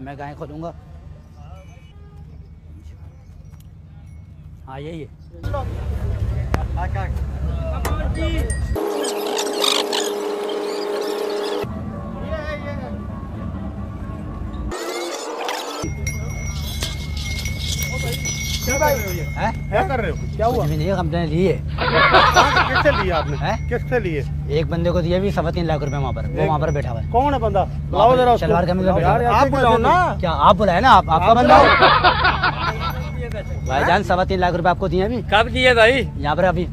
मैं गाय खोलूँगा। हाँ यही है। हैं? क्या कर रहे हो? क्या हुआ? भी नहीं कंप्लेन ली किससे लिए आपने? हैं? किससे लिए? एक बंदे को दिया भी सवा तीन लाख रुपए वहाँ पर। वो वहाँ पर बैठा हुआ है। कौन है बंदा? बुलाओ जरा उसको। शलवार कमीज। आप बुलाओ ना। क्या आप बुलाए ना? आप आपका बंदा हो? भाईजान सवा तीन लाख रुपए आपको दिए अभी। कब दिए भाई? यहाँ पर अभी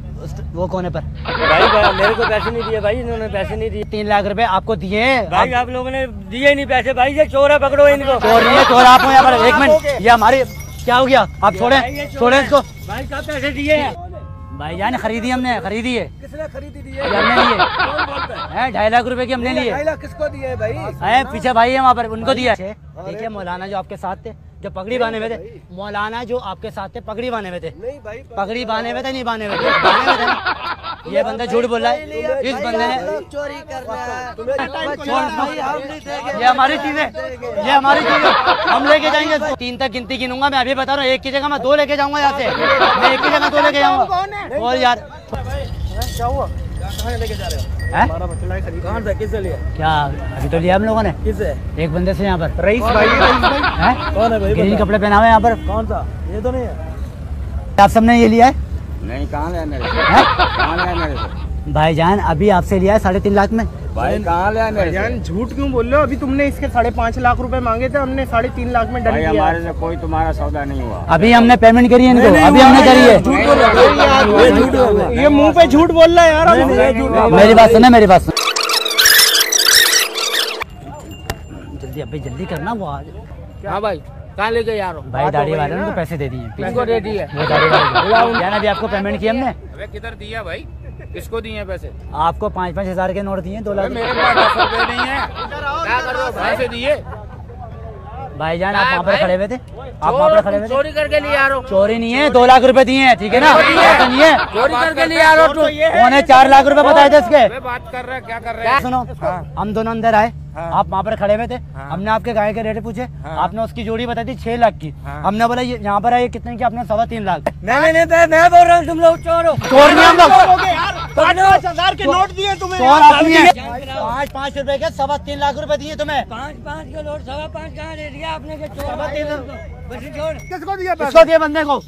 वो कोने पर। भाई भाई, मेरे को पैसे नहीं दिए भाई इन्होंने पैसे नहीं दिए। तीन लाख रुपए आपको दिए। भाई आप लोगों ने दिए नहीं पैसे। भाई ये चोर है पकड़ो इनको। चोर नहीं है चोर आप हो यहाँ पर। एक मिनट ये हमारी क्या हो गया? आप छोड़े छोड़े। इसको। भाई कब पैसे दिए हैं? भाईजान खरीदी हमने खरीदी है। किसने खरीदी दी ये हमने लिए। ढाई लाख रुपए की हमने लिए। है किसको दिए है भाई? है पीछे भाई है वहाँ पर उनको दिया है। देखिए मौलाना जो आपके साथ थे जो पगड़ी बांधे हुए थे मौलाना जो आपके साथ थे पगड़ी बांधे हुए थे। पगड़ी बांधे हुए थे नहीं बांधे हुए थे ये बंदा झूठ बोल रहा है। इस बंदे ने चोरी कर हैं। ये हमारी चीज़ है ये हमारी चीज़ है हम लेके जाएँगे। तीन तक गिनती गिनूँगा मैं अभी बता रहा हूँ एक की जगह मैं दो लेके जाऊँगा यहाँ से। मैं एक की जगह दो लेके जाऊँगा। और यार क्या हुआ? लेके जा रहे हो? कहाँ से किससे क्या अभी तो लिया हम लोगों ने? किससे? एक बंदे से यहाँ पर। रईस भाई है? कौन है भाई कपड़े पहना हुए यहाँ पर। कौन सा? ये तो नहीं है। आप सबने ये लिया है? नहीं कहाँ लिया मेरे कहाँ से? भाईजान अभी आपसे लिया है साढ़े तीन लाख में। भाई कहाँ लिया मेरे से? झूठ क्यों बोल रहे हो? अभी तुमने इसके साढ़े पाँच लाख रुपए मांगे थे हमने साढ़े तीन लाख में डन हमारे से कोई तुम्हारा सौदा नहीं हुआ। अभी हमने पेमेंट करी है इनको अभी हमने करी है। है। ये मुँह पे झूठ बोल रहा है यार मेरी बात सुनो मेरी बात सुनो। जल्दी अभी जल्दी करना वो आज। हाँ भाई। कहाँ लेके जा रहा हूँ भाई दाढ़ी वाले ने। पैसे दे दिए। किसको दे दिए? अभी आपको पेमेंट किया हमने? अबे किधर दिया भाई? किसको दिए पैसे? आपको पाँच पाँच हज़ार के नोट दिए दो लाख मेरे पास दस रुपए नहीं है। क्या कर रहे हो? पैसे दिए? भाईजान आप वहाँ पर खड़े हुए थे? आप वहाँ पर खड़े हुए चोरी करके लिए आ रहा हूँ। चोरी नहीं है दो लाख रुपए दिए हैं ठीक है ना? नहीं है। चोरी करके लिए आ रहा हूँ तू। उन्होंने चार लाख रुपए बताए थे इसके। बात कर रहा है क्या कर रहे हैं? सुनो? हम दोनों अंदर आए। आप वहाँ पर खड़े हुए थे? हाँ। हमने आपके गाय के रेट पूछे। हाँ। आपने उसकी जोड़ी बताई थी छह लाख की। हाँ। हमने बोला ये यहाँ पर है कितने की? आपने सवा तीन लाख। नहीं नहीं नहीं मैं बोल रहा हूँ तुम लोग चोर। हो चोर नहीं हम लोग। हज़ार के नोट दिए तुम्हें। है। पाँच पाँच रुपए के सवा तीन लाख रुपए दिए तुम्हें। पाँच पाँच के लोट सवा पाँच कहाँ दे दिया आपने के चोर किसको दिया किसको दिए बंदे को?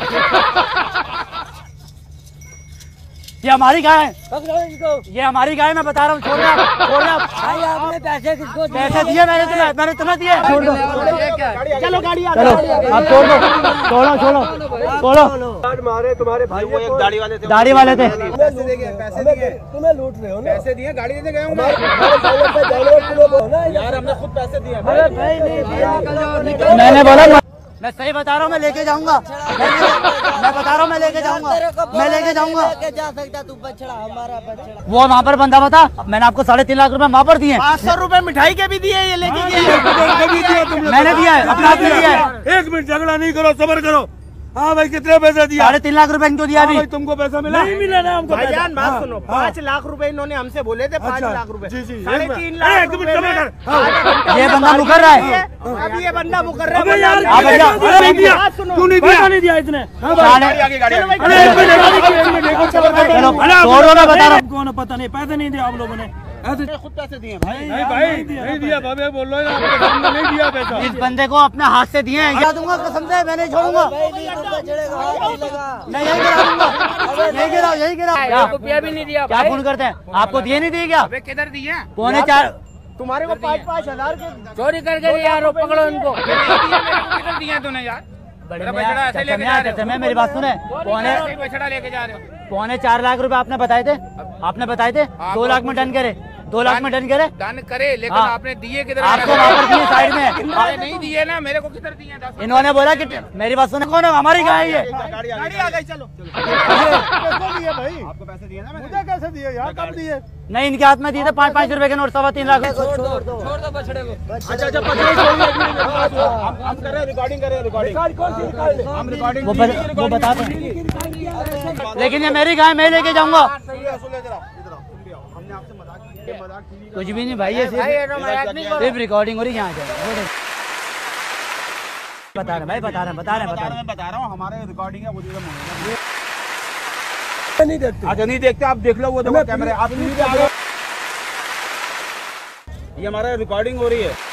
ये हमारी गाय है ये हमारी गाय मैं बता रहा हूँ छोड़ना छोड़ना भाई आपने पैसे किसको दिए पैसे दिए मैंने तुम्हें मैंने तुम्हें दिए छोड़ दो चलो गाड़ी आ चलो आप छोड़ दो छोड़ो छोड़ो छोड़ो मारे तुम्हारे भाई वो एक दाढ़ी वाले थे दाढ़ी वाले थे पैसे दिए तुम्हें लूट रहे हो ना पैसे दिए गाड़ी देने गए यार हमने खुद पैसे दिए अरे भाई नहीं दिया मैंने बोला मैं- सही बता रहा हूँ मैं लेके जाऊँगा। मैं बता रहा हूँ मैं लेके जाऊँगा। मैं लेके जाऊँगा। जा सकता तू बछड़ा हमारा बछड़ा। वो वहाँ पर बंदा बता मैंने आपको साढ़े तीन लाख रुपए वहाँ पर दिए। पाँच सौ रूपए मिठाई के भी दिए ये लेके गए मैंने दिया है अपना दिया है। एक मिनट झगड़ा नहीं करो सबर करो। हाँ भाई कितने पैसे दिया साढ़े तीन लाख रुपए इनको दिया अभी। तुमको पैसा मिला? नहीं मिला ना हमको भाईजान बात सुनो पाँच लाख रुपए इन्होंने हमसे बोले थे पाँच लाख रुपए। जी जी साढ़े तीन लाख रुपए में ये बंदा मुकर रहा है। अब ये बंदा मुकर रहा है यार हाँ। भैया तू नहीं दिया? नहीं दिया इतने बता रहा हूँ कौन पता नहीं पैसे नहीं दिया आप लोगों ने। खुद पैसे दिए भाई। नहीं भाई नहीं दिया बाबे बोल रहे हो नहीं दिया पैसा। इस बंदे को अपने हाथ से दिए हैं दूँगा? कसम से मैं नहीं छोड़ूँगा। नहीं तू लगा। यही गिरा दूँगा। यही गिरा यही गिरा। क्या रुपया भी नहीं दिया क्या फ़ोन करते हैं? आपको दिए नहीं दिए क्या? किधर दिए पौने चार तुम्हारे को पाँच पाँच हज़ार के चोरी करके लिए आ पकड़ो इनको। किधर दिए तूने यार? बड़े बछड़ा ऐसे लेके जा रहे हो। मेरी बात सुने। पौने बछड़ा लेके जा रहे हो। पौने चार लाख रुपए आपने बताए थे? आपने बताए थे? आप दो लाख में डन करे। दो लाख में डन करे। डन करे लेकिन हाँ। आपने दिए किधर आपको वापस दिए साइड में। अरे नहीं दिए ना मेरे को किधर दिए इन्होंने बोला कि मेरी बात सुने। कौन है? हमारी गाय है। ये गाड़ी आ गई चलो। भाई। आपको पैसे दिए ना मुझे कैसे दिए यार? कब दिए? नहीं इनके हाथ में दिए थे पाँच पाँच रुपए के नोट सवा तीन लाख। छोड़ दो बछड़े को। अच्छा अच्छा पचास छोड़िए एक मिनट हम हम कर रहे हैं रिकॉर्डिंग कर रहे हैं रिकॉर्डिंग कौन सी रिकॉर्डिंग हम रिकॉर्डिंग वो बता दो। लेकिन ये मेरी गाय मैं लेके जाऊँगा। किया कुछ भी नहीं भाई ये सिर्फ़ सिर्फ़ रिकॉर्डिंग हो। रही है यहाँ से। बता रहे भाई बता रहे बता रहे बता रहे बता रहा हूँ हमारे रिकॉर्डिंग है वो नहीं देखते। अच्छा नहीं देखते आप देख लो वो देखो कैमरे आप ये हमारा रिकॉर्डिंग हो रही है।